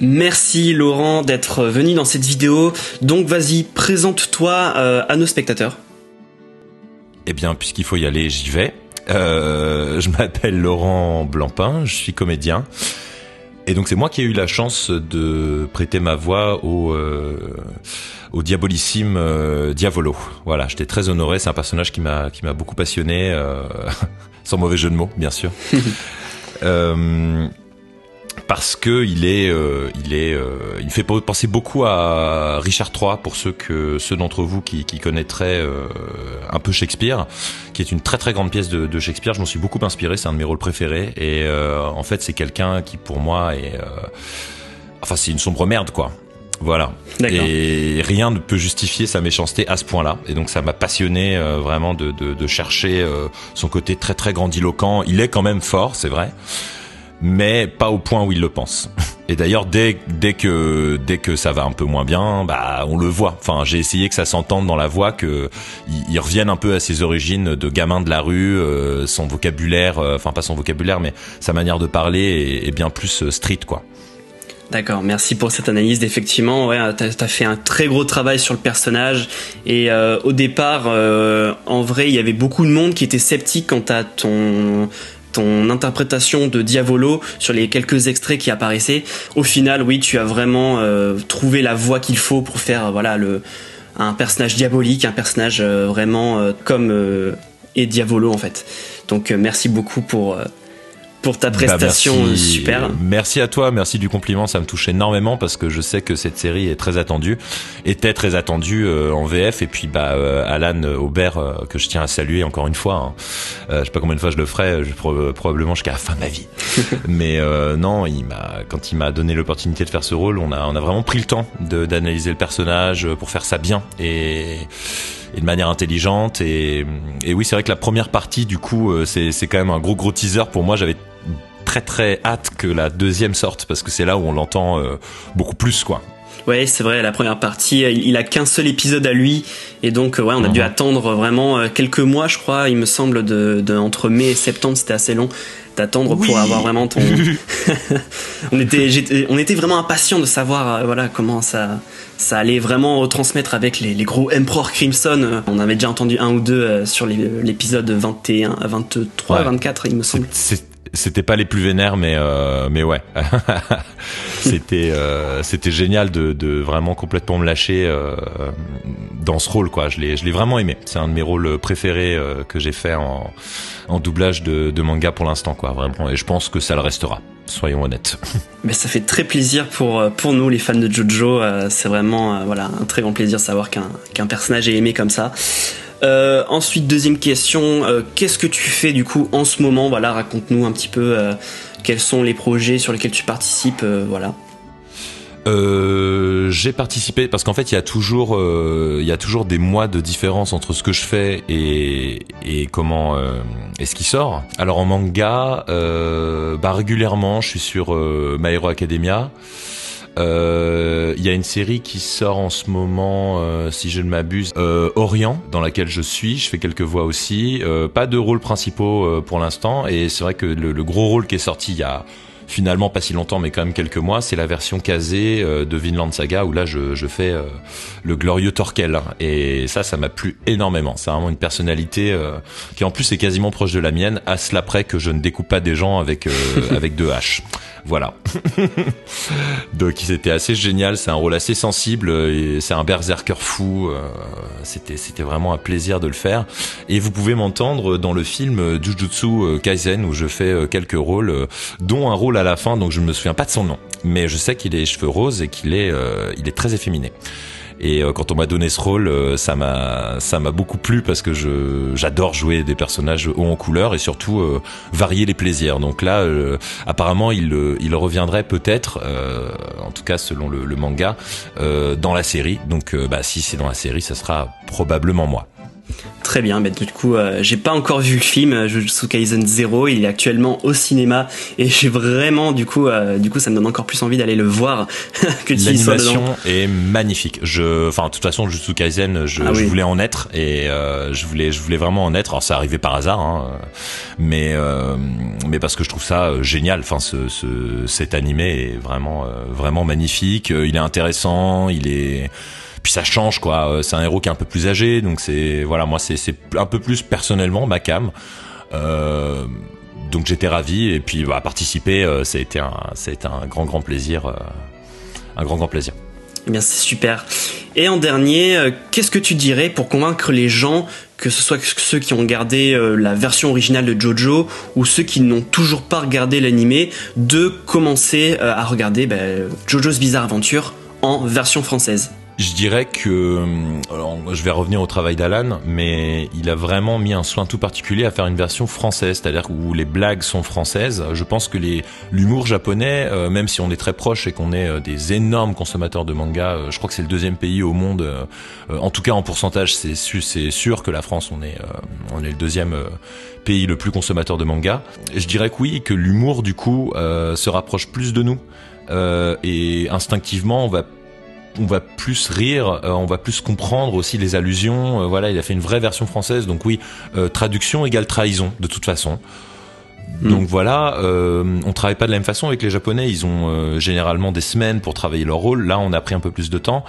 Merci Laurent d'être venu dans cette vidéo. Donc vas-y, présente-toi euh, à nos spectateurs. Eh bien, puisqu'il faut y aller, j'y vais. Euh, je m'appelle Laurent Blancpain, je suis comédien. Et donc c'est moi qui ai eu la chance de prêter ma voix au, euh, au diabolissime euh, Diavolo. Voilà, j'étais très honoré. C'est un personnage qui m'a qui m'a beaucoup passionné, euh, sans mauvais jeu de mots, bien sûr. parce que il est, euh, il est, euh, il fait penser beaucoup à Richard III pour ceux que ceux d'entre vous qui, qui connaîtraient euh, un peu Shakespeare, qui est une très très grande pièce de, de Shakespeare. Je m'en suis beaucoup inspiré, c'est un de mes rôles préférés. Et euh, en fait, c'est quelqu'un qui pour moi est, euh, enfin, c'est une sombre merde quoi. Voilà. Et rien ne peut justifier sa méchanceté à ce point-là. Et donc ça m'a passionné euh, vraiment de, de, de chercher euh, son côté très très grandiloquent. Il est quand même fort, c'est vrai mais pas au point où il le pense. Et d'ailleurs, dès, dès que dès que ça va un peu moins bien, bah on le voit. Enfin, j'ai essayé que ça s'entende dans la voix, que il, il revienne un peu à ses origines de gamin de la rue, euh, son vocabulaire, euh, enfin pas son vocabulaire, mais sa manière de parler est, bien plus euh, street, quoi. D'accord, merci pour cette analyse. Effectivement, ouais, t'as as fait un très gros travail sur le personnage. Et au départ, en vrai, il y avait beaucoup de monde qui était sceptique quant à ton ton interprétation de Diavolo sur les quelques extraits qui apparaissaient. Au final, oui, tu as vraiment euh, trouvé la voix qu'il faut pour faire voilà le un personnage diabolique, un personnage euh, vraiment euh, comme est Diavolo en fait. Donc merci beaucoup pour pour ta prestation bah merci, super. Merci à toi, merci du compliment, ça me touche énormément parce que je sais que cette série est très attendue, était très attendue euh, en VF et puis bah euh, Alan Aubert euh, que je tiens à saluer encore une fois. Hein. je sais pas combien de fois je le ferai, je, probablement jusqu'à la fin de ma vie. Mais non, il m'a quand il m'a donné l'opportunité de faire ce rôle, on a on a vraiment pris le temps d'analyser le personnage pour faire ça bien et et de manière intelligente et, et oui c'est vrai que la première partie du coup c'est c'est quand même un gros gros teaser pour moi j'avais très très hâte que la deuxième sorte parce que c'est là où on l'entend euh, beaucoup plus quoi. Ouais, c'est vrai, la première partie, il a qu'un seul épisode à lui, et donc ouais, on a mmh. dû attendre vraiment quelques mois, je crois, il me semble, de, de entre mai et septembre, c'était assez long d'attendre oui. pour avoir vraiment ton. on était, on était vraiment impatient de savoir, euh, voilà, comment ça, ça allait vraiment retransmettre avec les, les gros Emperor Crimson. On avait déjà entendu un ou deux euh, sur l'épisode 21, 23, ouais. 24, il me semble. C'était pas les plus vénères, mais euh, mais ouais, c'était euh, c'était génial de, de vraiment complètement me lâcher euh, dans ce rôle quoi. Je l'ai je l'ai vraiment aimé. C'est un de mes rôles préférés euh, que j'ai fait en, en doublage de, de manga pour l'instant quoi. Vraiment, et je pense que ça le restera. Soyons honnêtes. Mais ça fait très plaisir pour pour nous les fans de JoJo. C'est vraiment voilà un très grand plaisir de savoir qu'un qu'un personnage est aimé comme ça. Euh, ensuite, deuxième question, euh, qu'est-ce que tu fais du coup en ce moment? Voilà, raconte-nous un petit peu euh, quels sont les projets sur lesquels tu participes. voilà. j'ai participé parce qu'en fait il y a toujours il y a toujours des mois de différence entre ce que je fais et, et comment et ce qui sort. Alors en manga, bah régulièrement je suis sur My Hero Academia. Il euh, y a une série qui sort en ce moment, euh, si je ne m'abuse, euh, Orient, dans laquelle je suis. Je fais quelques voix aussi. pas de rôles principaux pour l'instant. Et c'est vrai que le, le, gros rôle qui est sorti il y a finalement pas si longtemps, mais quand même quelques mois, c'est la version casée de Vinland Saga où là je, je fais le glorieux Torkel. Et ça, ça m'a plu énormément. C'est vraiment une personnalité qui en plus est quasiment proche de la mienne, à cela près que je ne découpe pas des gens avec avec deux haches. Voilà. Donc c'était assez génial, c'est un rôle assez sensible c'est un berserker fou. Euh, c'était vraiment un plaisir de le faire. Et vous pouvez m'entendre dans le film Jujutsu Kaisen où je fais quelques rôles, dont un rôle à la fin. Donc je ne me souviens pas de son nom, mais je sais qu'il les cheveux roses et qu'il est euh, il est très efféminé. Et euh, quand on m'a donné ce rôle, euh, ça m'a ça m'a beaucoup plu parce que je j'adore jouer des personnages hauts en couleur et surtout euh, varier les plaisirs. Donc là, apparemment, il il reviendrait peut-être, en tout cas selon le, le manga, dans la série. Donc bah si c'est dans la série, ça sera probablement moi. Très bien, mais du coup, euh, j'ai pas encore vu le film euh, Jujutsu Kaisen 0, il est actuellement au cinéma et j'ai vraiment, du coup, euh, du coup, ça me donne encore plus envie d'aller le voir que tu L'animation est magnifique. Je, enfin, de toute façon, Jujutsu Kaisen, je, ah je voulais en être et euh, je voulais, je voulais vraiment en être. Alors, ça arrivait par hasard, hein, mais, mais parce que je trouve ça génial. Enfin, ce, ce, cet animé est vraiment, vraiment magnifique. Il est intéressant, il est puis ça change quoi. Euh, c'est un héros qui est un peu plus âgé, donc c'est voilà moi c'est un peu plus personnellement ma cam. Euh, donc j'étais ravi et puis bah, participer, euh, ça a été un un grand grand plaisir, un grand grand plaisir. Eh bien c'est super. Et en dernier, qu'est-ce que tu dirais pour convaincre les gens que ce soit ceux qui ont regardé la version originale de Jojo ou ceux qui n'ont toujours pas regardé l'animé, de commencer à regarder ben, Jojo's Bizarre Adventure en version française? Je dirais que, je vais revenir au travail d'Alan, mais il a vraiment mis un soin tout particulier à faire une version française, c'est-à-dire où les blagues sont françaises. Je pense que l'humour japonais, euh, même si on est très proche et qu'on est euh, des énormes consommateurs de manga, euh, je crois que c'est le deuxième pays au monde, en tout cas en pourcentage, c'est c'est sûr que la France, on est, on est le deuxième pays le plus consommateur de manga. Je dirais que oui, que l'humour du coup se rapproche plus de nous. et instinctivement, on va on va plus rire, euh, on va plus comprendre aussi les allusions. Euh, voilà, il a fait une vraie version française, donc oui, euh, traduction égale trahison de toute façon. Hmm. Donc voilà, on travaille pas de la même façon avec les Japonais. Ils ont généralement des semaines pour travailler leur rôle. Là, on a pris un peu plus de temps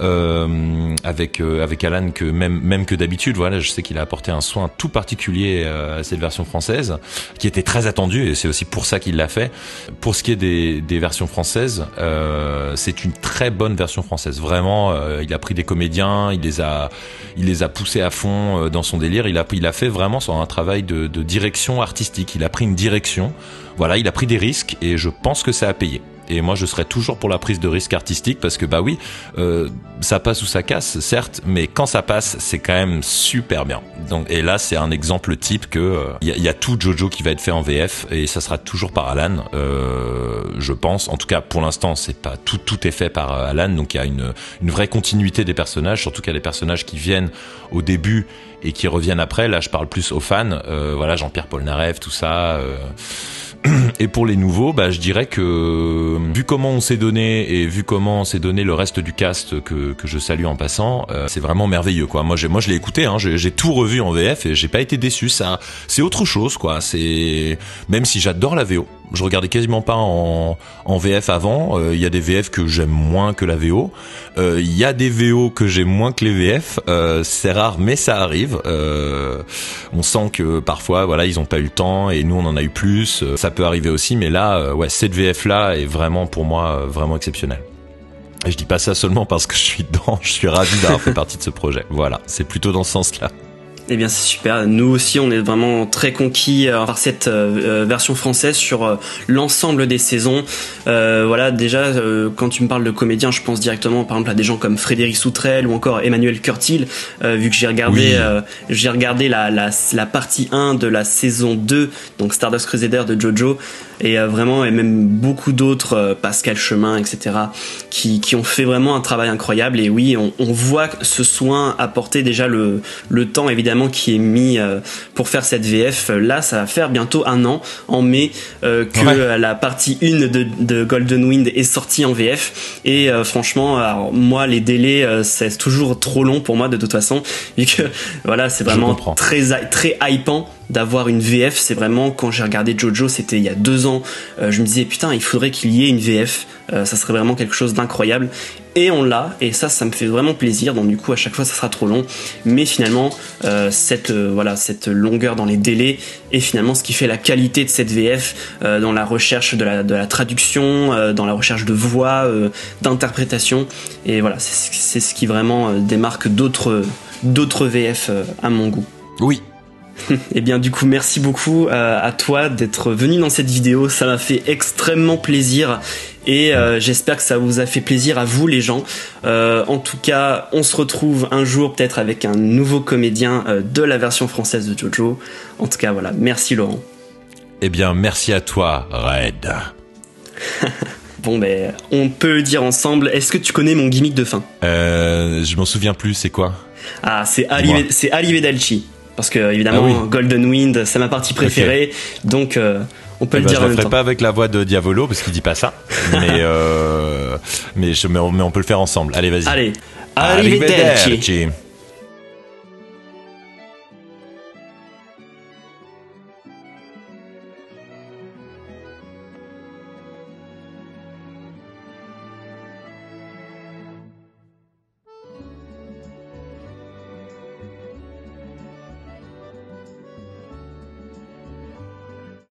euh, avec euh, avec Alan que même même que d'habitude. Voilà, je sais qu'il a apporté un soin tout particulier euh, à cette version française, qui était très attendue et c'est aussi pour ça qu'il l'a fait. Pour ce qui est des, des versions françaises, euh, c'est une très bonne version française. Vraiment, euh, il a pris des comédiens, il les a il les a poussés à fond dans son délire. Il a il a fait vraiment sur un travail de, de direction artistique. Il a pris une direction. Voilà, il a pris des risques et je pense que ça a payé. Et moi, je serais toujours pour la prise de risque artistique parce que bah oui, euh, ça passe ou ça casse, certes, mais quand ça passe, c'est quand même super bien. Donc et là, c'est un exemple type que il euh, y, a tout Jojo qui va être fait en VF et ça sera toujours par Alan, euh, je pense. En tout cas, pour l'instant, c'est pas tout tout est fait par euh, Alan, donc il y a une une vraie continuité des personnages, surtout qu'il y a des personnages qui viennent au début et qui reviennent après. Là, je parle plus aux fans. Euh, voilà, Jean-Pierre Polnareff, tout ça. Et pour les nouveaux, bah, je dirais que vu comment on s'est donné et vu comment s'est donné le reste du cast que, que je salue en passant, euh, c'est vraiment merveilleux quoi. Moi moi je l'ai écouté, hein, j'ai tout revu en VF et j'ai pas été déçu. Ça c'est autre chose quoi. C'est même si j'adore la VO, je regardais quasiment pas en, en VF avant. Il euh, y a des VF que j'aime moins que la VO. Il euh, y a des VO que j'aime moins que les VF. C'est rare, mais ça arrive. On sent que parfois, voilà, ils ont pas eu le temps et nous on en a eu plus. ça peut arriver aussi, mais là, ouais, cette VF là est vraiment pour moi vraiment exceptionnelle. Et je dis pas ça seulement parce que je suis dedans. Je suis ravi d'avoir fait partie de ce projet. Voilà, c'est plutôt dans ce sens-là. Eh bien, c'est super. Nous aussi, on est vraiment très conquis euh, par cette euh, euh, version française sur l'ensemble des saisons. voilà, déjà, quand tu me parles de comédiens, je pense directement, par exemple, à des gens comme Frédéric Soutrel ou encore Emmanuel Curtil, vu que j'ai regardé, j'ai regardé la, la, la, partie 1 de la saison 2, donc Stardust Crusader de Jojo, et vraiment, et même beaucoup d'autres, Pascal Chemin, etc., qui, qui ont fait vraiment un travail incroyable. Et oui, on, on voit ce soin apporter déjà le, le temps, évidemment qui est mis euh, pour faire cette VF. Là, ça va faire bientôt un an en mai euh, que la partie 1 de, Golden Wind est sortie en VF. Et euh, franchement, alors, moi, les délais, c'est toujours trop long pour moi de toute façon, vu que voilà, c'est vraiment très très hypant d'avoir une VF. C'est vraiment quand j'ai regardé Jojo, c'était il y a deux ans. je me disais putain, il faudrait qu'il y ait une VF. ça serait vraiment quelque chose d'incroyable et on l'a et ça ça me fait vraiment plaisir donc du coup à chaque fois ça sera trop long mais finalement euh, cette euh, voilà cette longueur dans les délais est finalement ce qui fait la qualité de cette VF euh, dans la recherche de la, de la traduction dans la recherche de voix d'interprétation et voilà c'est ce qui vraiment démarque d'autres d'autres VF à mon goût oui eh bien du coup merci beaucoup à toi d'être venu dans cette vidéo, ça m'a fait extrêmement plaisir et euh, j'espère que ça vous a fait plaisir à vous les gens. Euh, en tout cas, on se retrouve un jour peut-être avec un nouveau comédien euh, de la version française de Jojo. En tout cas, voilà. Merci Laurent. Eh bien, merci à toi, Red. bon, ben, on peut dire ensemble. Est-ce que tu connais mon gimmick de fin? Euh, je m'en souviens plus. C'est quoi? Ah, c'est Ali, c'est Ali Vedalchi. Parce que évidemment, ah Golden Wind, c'est ma partie préférée, donc euh, on peut eh le ben, dire. Je en le ferai temps. pas avec la voix de Diavolo parce qu'il dit pas ça, mais euh, mais, je, mais, on, mais on peut le faire ensemble. Allez, vas-y. Allez, Arrivederci. arrivederci.